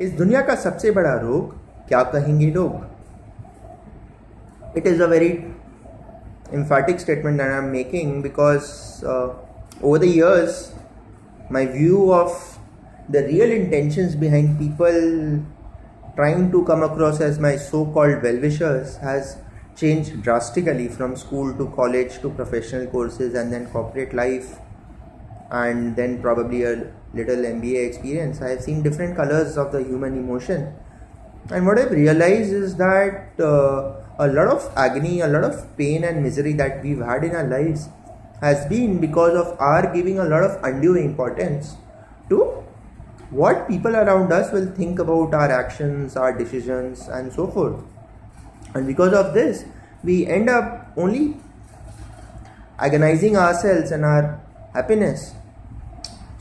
इस दुनिया का सबसे बड़ा रोग क्या कहेंगे लोग it is a very emphatic statement that I'm making because uh, over the years, my view of the real intentions behind people trying to come across as my so called well wishers has changed drastically from school to college to professional courses and then corporate life and then probably a little MBA experience, I have seen different colors of the human emotion. And what I've realized is that uh, a lot of agony, a lot of pain and misery that we've had in our lives has been because of our giving a lot of undue importance to what people around us will think about our actions, our decisions, and so forth. And because of this, we end up only agonizing ourselves and our happiness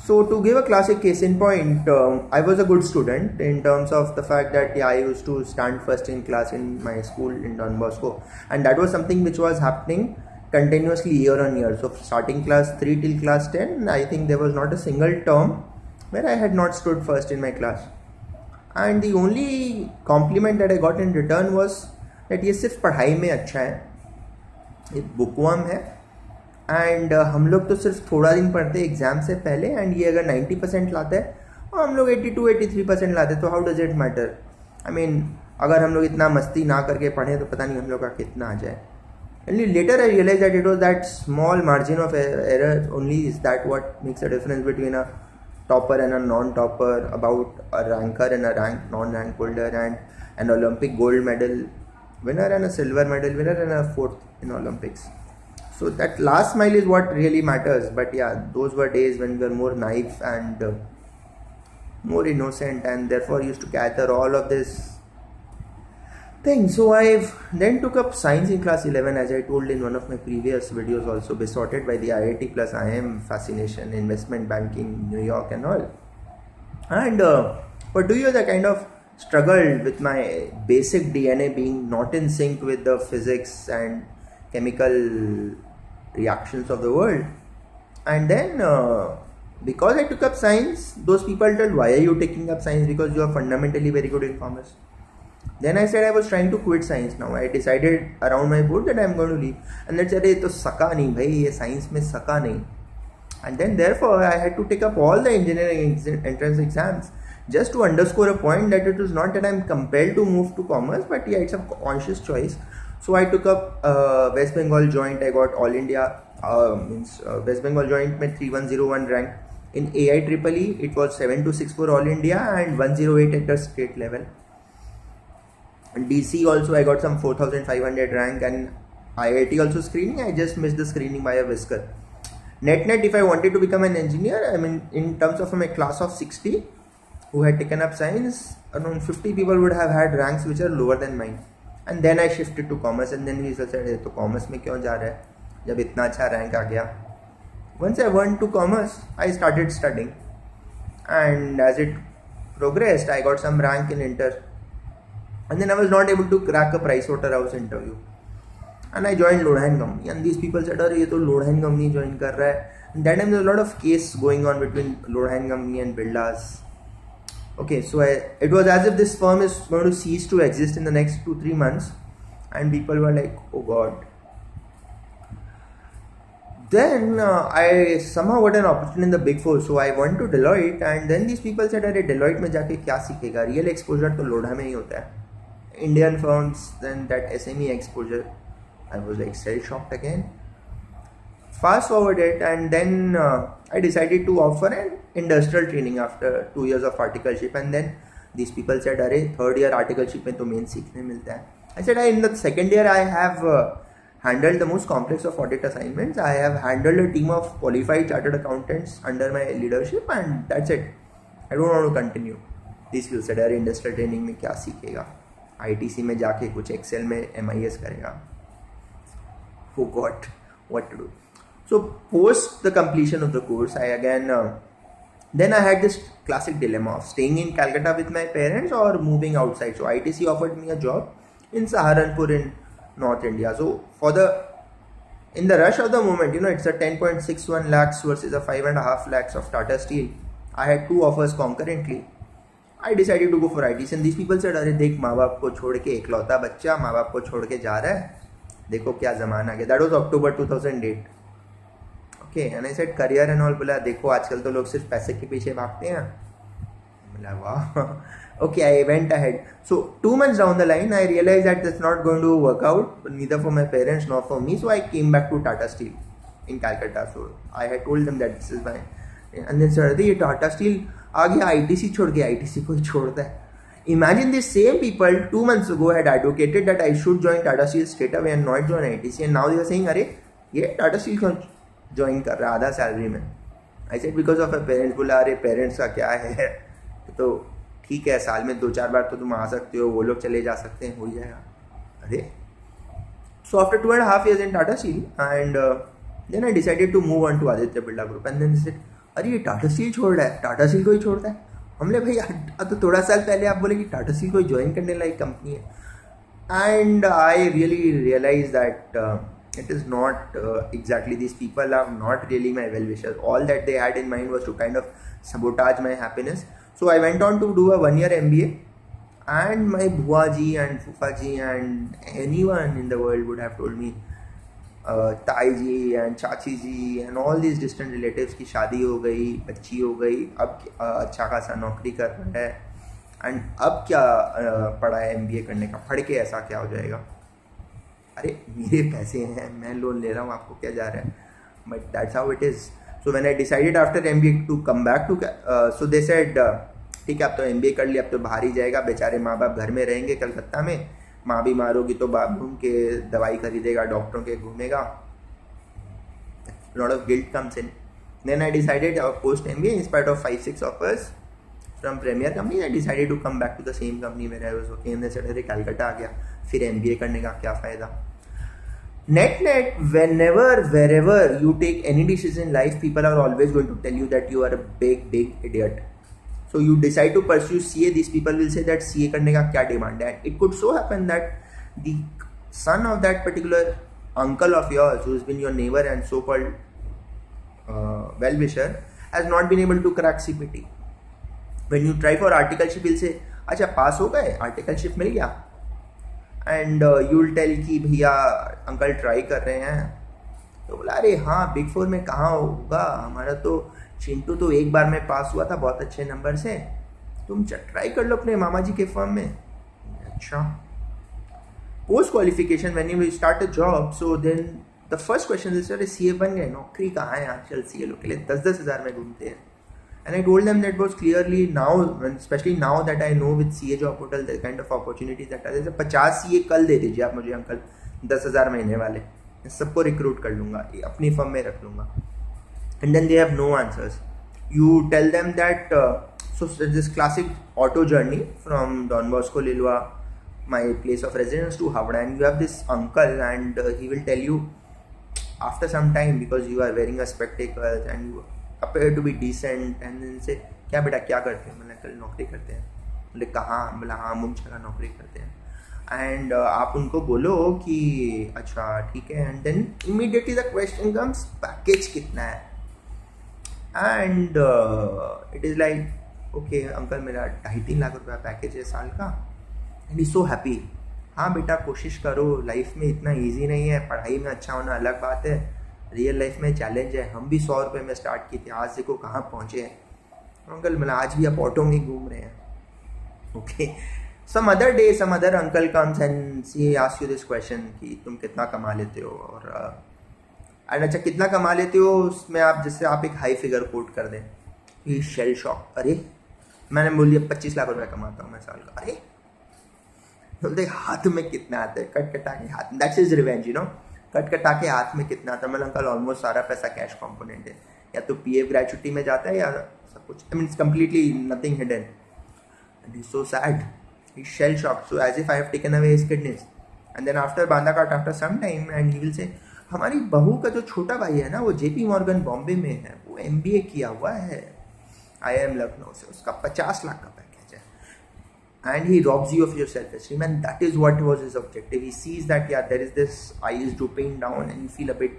so to give a classic case in point, um, I was a good student in terms of the fact that yeah, I used to stand first in class in my school in Don Bosco, and that was something which was happening continuously year on year. So starting class three till class ten, I think there was not a single term where I had not stood first in my class. And the only compliment that I got in return was that ये सिर्फ पढ़ाई में अच्छा है ये bookworm है and uh, हम लोग तो सिर्फ़ थोड़ा दिन पढ़ते हैं एग्ज़ाम से पहले एंड ये अगर 90 परसेंट तो लाते हैं और हम लोग 82 83 परसेंट लाते तो how does it matter I mean अगर हम लोग इतना मस्ती ना करके पढ़ें तो पता नहीं हम लोग का कितना आ जाए। And later I realize that it was that small margin of error only is that what makes a difference between a topper and a non topper about a ranker and a rank non rank holder and and Olympic gold medal winner and a silver medal winner and a fourth in Olympics so that last mile is what really matters. But yeah those were days when we were more naive and uh, more innocent and therefore used to gather all of this thing. So i've then took up science in class 11 as i told in one of my previous videos also besotted by the iit plus iim fascination investment banking new york and all. And uh, for two years i kind of struggled with my basic dna being not in sync with the physics and chemical reactions of the world. And then uh, because I took up science those people told why are you taking up science? Because you are fundamentally very good in commerce. Then I said I was trying to quit science now. I decided around my board that I am going to leave. And they said to saka nahi bhai. Ye science mein saka nahi. And then therefore I had to take up all the engineering entrance exams just to underscore a point that it was not that I'm compelled to move to commerce but yeah it's a conscious choice so I took up uh, West Bengal joint. I got All India uh, means uh, West Bengal joint met 3101 rank. In AIEEE it was 7264 for All India and 108 at the state level. And DC also I got some 4500 rank and IIT also screening. I just missed the screening by a whisker. Net net if I wanted to become an engineer, I mean in terms of my class of 60 who had taken up science, around 50 people would have had ranks which are lower than mine. And then I shifted to commerce and then he said तो commerce में क्यों जा रहा है? जब इतना अच्छा rank आ गया. Once I went to commerce I started studying and as it progress I got some rank in inter and then I was not able to crack a price water house interview and I join Lodha company and this people said अरे, ये तो Lodha company ज्वाइन कर रहा है. And am lot of case going on between Lodha company and builders okay so I, it was as if this firm is going to cease to exist in the next two three months and people were like oh god then uh, I somehow got an opportunity in the big four so I went to Deloitte and then these people said अरे Deloitte में जाके क्या सीखेगा real exposure तो लोढ़ा में ही होता है Indian firms then that SME exposure I was like still shocked again fast forward it and then uh, I decided to offer an industrial training after two years of articleship and then these people said अरे third year articleship में तो main सीखने मिलता है I said I, in the second year I have uh, handled the most complex of audit assignments I have handled a team of qualified chartered accountants under my leadership and that's it I don't want to continue these people said अरे industrial training में क्या सीखेगा ITC में जाके कुछ Excel में MIS करेगा who got what to do so post the completion of the course, I again uh, then I had this classic dilemma of staying in Calcutta with my parents or moving outside. So ITC offered me a job in Saharanpur in North India. So for the in the rush of the moment, you know, it's a 10.61 lakhs versus a five and a half lakhs of Tata Steel. I had two offers concurrently. I decided to go for I T and this people said अरे देख माँ बाप को छोड़ के इकलौता बच्चा माँ बाप को छोड़ के जा रहा है देखो क्या जमाना गया that was October two thousand eight okay and I said career and all बोला, देखो, आजकल तो लोग सिर्फ़ पैसे के पीछे भागते हैं। बोला, वाह. Okay I went ahead so two months down the line I realise that this not going to work out neither for my parents not for me so I came back to Tata steel in Calcutta so I had told them that this is my and then sir ये Tata Steel आ गया ITC छोड़ गया ITC को छोड़ता है Imagine these same people two months ago had advocated that I should join Tata Steel straight away and not join ITC and now they are saying, अरे, ये स्टील क्यों ज्वाइन कर रहा आधा सैलरी में। I said because of a parents बोला, अरे parents का क्या है? तो ठीक है, साल में दो चार बार तो तुम आ सकते हो, वो लोग चले जा सकते हैं, हो जाएगा। अरे so after two and half years in Tata steel and then I decided to move on to Aditya Birla group and then said अरे, ये टाटा स्टील छोड़ रहा है टाटा स्टील को ही छोड़ता है? हमने भाई अब तो थोड़ा साल पहले आप बोले कि टाटा स्टील को ज्वाइन करने लायक कंपनी है। And I really realise that it is not uh, exactly these people are not really my well wishers all that they had in mind was to kind of sabotage my happiness so i went on to do a one year mba and my buaji and fufaji and anyone in the world would have told me uh, tai ji and chachi ji and all this distant relatives की शादी हो गई बच्ची हो गई अब अच्छा खासा नौकरी कर रहा है एंड अब क्या पढ़ा है एम करने का पढ़ के ऐसा क्या हो जाएगा अरे मेरे पैसे हैं मैं लोन ले रहा हूँ आपको क्या जा रहा है? But that's how it is so when I decided after M B to come back to so they said ठीक है अब तो एम बी ए कर लिया अब तो बाहर ही जाएगा। बेचारे माँ बाप घर में रहेंगे कलकत्ता में। माँ बीमार होगी तो बाप घूम के दवाई खरीदेगा डॉक्टरों के घूमेगा। Lot of guilt comes in. Then i decided uh, post mba in spite of five six offers from premier company i decided to come back to the same company where i was working. आ गया फिर MBA करने का क्या फ़ायदा? net net whenever wherever you take any decision in life people are always going to tell you that you are a big big idiot. So you decide to pursue ca these people will say that ca karne ka kya demand hai it could so happen that the son of that particular uncle of yours who's been your neighbor and so called uh, well wisher has not been able to crack cpt when you try for articleship he'll say acha pass ho gaye. Articleship mil gaya. And you'll tell कि भैया uncle try कर रहे हैं। तो बोला, अरे हाँ big four में कहाँ होगा? हमारा तो चिंटू तो एक बार में पास हुआ था बहुत अच्छे नंबर से। तुम ट्राई कर लो अपने मामा जी के फर्म में। अच्छा। Post qualification when you start a job so then the first question C A बन गए, नौकरी कहाँ है आजकल सी ए लोग के लिए दस दस हज़ार में घूमते हैं। and I told them that was clearly now, especially now that I know with CA job portal the kind of opportunities that are there. पचास ये कल दे दीजिए आप मुझे अंकल। दस हज़ार महीने वाले। मैं सबको रिक्रूट कर लूँगा। अपनी फर्म में रख लूँगा। And then they have no answers you tell them that so this classic auto journey from Don Bosco Liluah, my place of residence to Harvard, and you have this uncle and uh, he will tell you after some time because you are wearing a spectacle and you to be decent and then say क्या बेटा क्या करते हैं? मैंने कल नौकरी करते हैं. बोले कहाँ? बोला हाँ जगह नौकरी करते हैं. एंड uh, आप उनको बोलो कि अच्छा ठीक है. And then immediately the question comes package कितना है? And it is like okay uncle मेरा ढाई तीन लाख रुपया पैकेज है साल का। एंड इज़ सो हैप्पी हाँ बेटा कोशिश करो लाइफ में इतना इजी नहीं है पढ़ाई में अच्छा होना अलग बात है। रियल लाइफ में चैलेंज है। हम भी सौ रुपये में स्टार्ट किए थे। आज देखो कहाँ पहुँचे हैं। अंकल मतलब आज भी आप ऑटो में घूम रहे हैं। Okay some other day some other uncle comes and see ask you this question कि तुम कितना कमा लेते हो? और एंड अच्छा कितना कमा लेते हो? उसमें आप, जैसे आप एक हाई फिगर कोट कर दें। ये शेल शॉक अरे, मैंने बोल दिया पच्चीस लाख रुपया कमाता हूँ मैं साल का। अरे, बोलते, हाथ में कितना आता है? कट कटा के हाथ that's is revenge you know cut कटा के हाथ में कितना है मतलब अंकल ऑलमोस्ट सारा पैसा कैश कॉम्पोनेंट है। या तो पी एफ़ ग्रेचुटी में जाता है या सब कुछ। I mean completely nothing hidden and is so sad he shell shock so as if I taken away his kidneys and then after Banda काट after some time and he will say हमारी बहू का जो छोटा भाई है ना, वो जेपी मॉर्गन बॉम्बे में है। वो एमबीए किया हुआ है। आई एम लखनऊ से। उसका पचास लाख का and he robs you of your self-esteem and that is what was his objective he sees that yeah there is this eyes drooping down and you feel a bit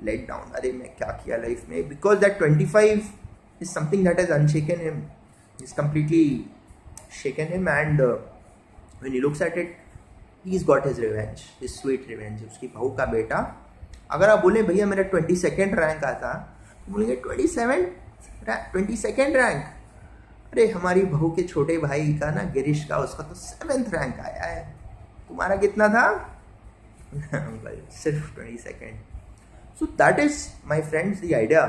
let down are main kya kiya life mein because that 25 is something that has unshaken him he's completely shaken him and uh, when he looks at it he's got his revenge his sweet revenge uski bahu ka beta agar aap bole bhaiya mera 22nd rank aata आता बोलेंगे twenty seven twenty अरे, हमारी बहू के छोटे भाई का ना गिरीश का, उसका तो सेवेंथ रैंक आया है। तुम्हारा कितना था? सिर्फ़ twenty second so that is my friends the idea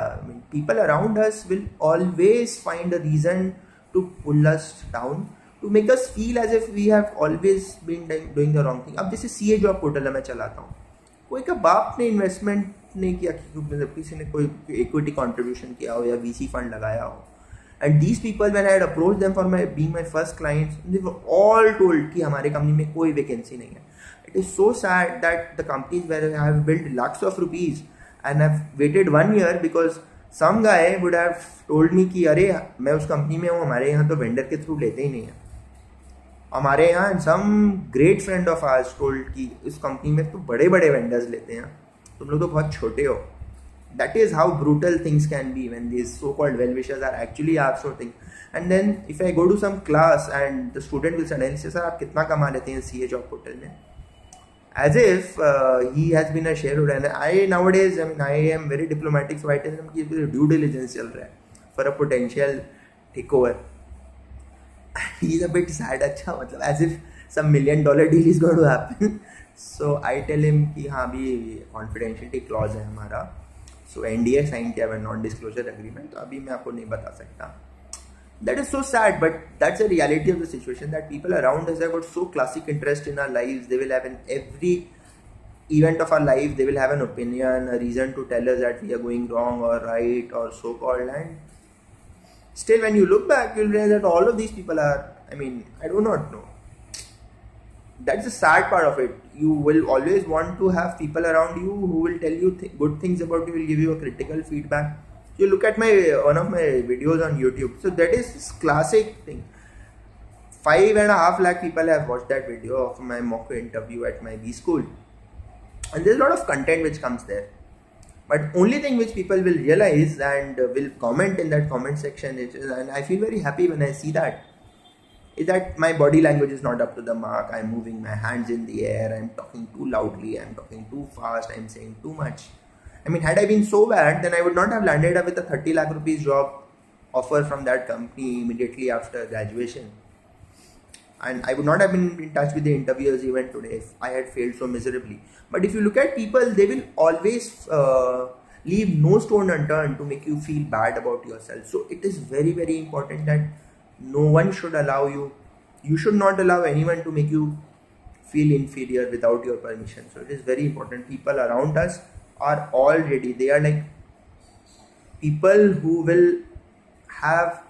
people around us will always find a reason to pull us down to make us feel as if we have always been doing the wrong thing अब जैसे see a job portal है, मैं चलाता हूँ। कोई का बाप ने इन्वेस्टमेंट नहीं किया कि किसी ने कोई इक्विटी कॉन्ट्रीब्यूशन किया हो या वी सी फंड लगाया हो and these people when I approach them for my being my first clients they were all told कि हमारे कंपनी में कोई वैकेंसी नहीं है। It is so sad that the companies where I have build lakhs of rupees and I waited one year because some guy would have told me कि अरे, मैं उस कंपनी में हूँ, हमारे यहाँ तो वेंडर के थ्रू लेते ही नहीं है। हमारे यहाँ some great friend of ours told कि इस कंपनी में तो बड़े बड़े वेंडर्स लेते हैं। तुम लोग तो बहुत छोटे हो। that is how brutal things can be when these so-called well-wishers are actually outsourcing and then if I go to some class and the student will suddenly say sir आप कितना कमा लेते हैं सी ए जॉब पोर्टल में as if uh, he has been a shareholder and I nowadays I mean I am very diplomatic so I tell him कि due diligence चल रहा है for a potential takeover he is a bit sad अच्छा मतलब as if some million dollar deal is going to happen so I tell him कि हाँ भी confidentiality clause है हमारा So N D A sign किया हुआ नॉन डिस्कलोजर अग्रीमेंट तो अभी मैं आपको नहीं बता सकता। That is so sad but that's a reality of the situation that people around has about so classic interest in our life they will have an every event of our life they will have an opinion reason to tell that we are going wrong और right और so called and still when you look back you'll that all of these people are I mean I don't not no that's the sad part of it. You will always want to have people around you who will tell you th- good things about you will give you a critical feedback. You look at my one of my videos on youtube. So that is this classic thing. Five and a half lakh people have watched that video of my mock interview at my b school. And there's a lot of content which comes there. But only thing which people will realize and will comment in that comment section is and i feel very happy when i see that is that my body language is not up to the mark. I'm moving my hands in the air. I'm talking too loudly. I'm talking too fast. I'm saying too much. I mean, had I been so bad, then I would not have landed up with a 30 lakh rupees job offer from that company immediately after graduation. And I would not have been in touch with the interviewers even today if I had failed so miserably. But if you look at people, they will always uh, leave no stone unturned to make you feel bad about yourself. So it is very, very important that no one should allow you you should not allow anyone to make you feel inferior without your permission. So it is very important. People around us are already they are like people who will have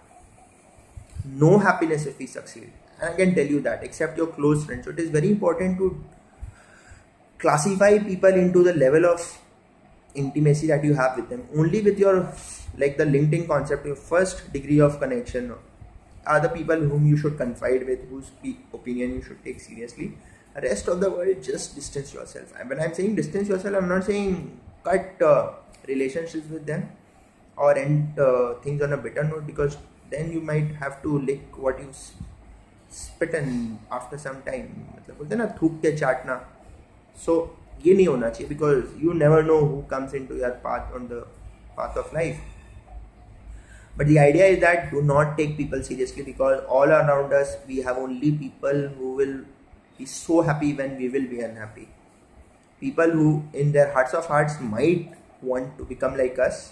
no happiness if we succeed. And i can tell you that except your close friends. So it is very important to classify people into the level of intimacy that you have with them. Only with your like the linkedin concept your first degree of connection are the people whom you should confide with, whose opinion you should take seriously. The rest of the world, just distance yourself. And when I'm saying distance yourself, I'm not saying cut uh, relationships with them or end uh, things on a bitter note because then you might have to lick what you spit and after some time मतलब बोलते ना थूक के चाटना so ये नहीं होना चाहिए because you never know who comes into your path on the path of life but the idea is that do not take people seriously because all around us we have only people who will be so happy when we will be unhappy. People who in their hearts of hearts might want to become like us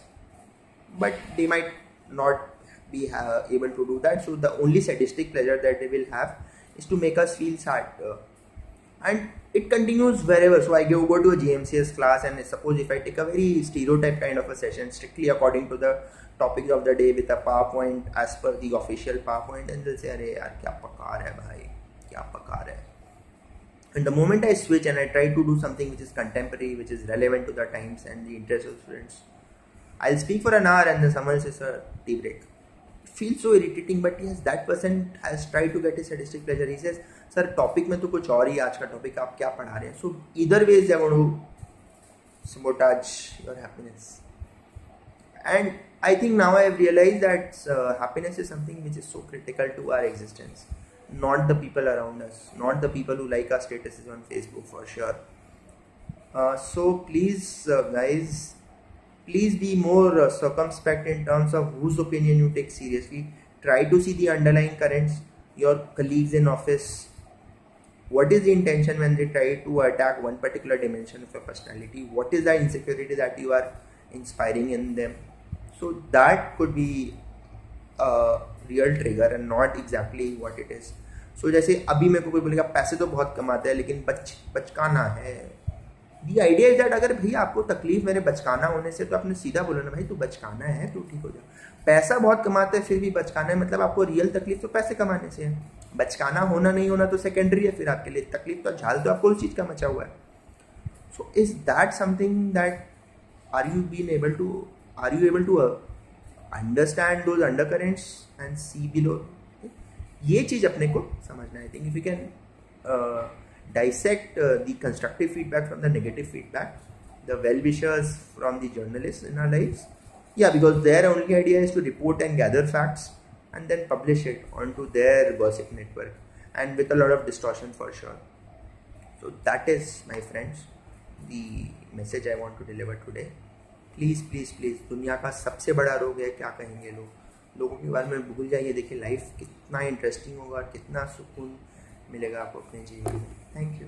but they might not be uh, able to do that. So the only sadistic pleasure that they will have is to make us feel sad uh, and it continues wherever so i go, go to a gmcs class and suppose if i take a very stereotype kind of a session strictly according to the topics of the day with a powerpoint as per the official powerpoint and they'll say Are yaar, kya pakar hai bhai? Kya pakar hai? and the moment i switch and i try to do something which is contemporary which is relevant to the times and the interests of students i'll speak for an hour and then someone says a tea break feel so irritating but yes that person has try to get statistic pleasure he says sir topic में तो कुछ और ही आज का topic आप क्या पढ़ा रहे हैं? सो इधर वे is even sabotage your happiness and I think now I realise that happiness is something which is so critical to our existence not the people around us not the people who like our status on Facebook for sure so please guys please be more uh, circumspect in terms of whose opinion you take seriously. Try to see the underlying currents, your colleagues in office. What is the intention when they try to attack one particular dimension of your personality? What is the insecurity that you are inspiring in them? So that could be a real trigger and not exactly what it is. So so, जैसे अभी मेरे को कोई बोलेगा पैसे तो बहुत कमाते हैं लेकिन बच बचकाना है दी आइडिया इज़ दैट अगर भैया आपको तकलीफ़ मेरे बचकाना होने से तो आपने सीधा बोला ना, भाई तू बचकाना है तो ठीक हो जाए पैसा बहुत कमाते हैं, फिर भी बचकाना है मतलब आपको रियल तकलीफ़ तो पैसे कमाने से है। बचकाना होना नहीं होना तो सेकेंडरी है फिर आपके लिए। तकलीफ़ तो झाल तो आपको उस चीज़ का मचा हुआ है। So is that something that are you been able to are you able to understand those undercurrents and see below ये चीज़ अपने को समझना I think if you can dissect uh, the constructive feedback from the negative feedback, the well wishers from the journalists in our lives. Yeah, because their only idea is to report and gather facts and then publish it onto their gossip network and with a lot of distortion for sure. So, that is, my friends, the message I want to deliver today. Please please please दुनिया का सबसे बड़ा रोग है क्या कहेंगे लोग लोगों के बारे में भूल जाइए देखिए लाइफ कितना इंटरेस्टिंग होगा कितना सुकून मिलेगा आपको अपने जीवन में। Thank you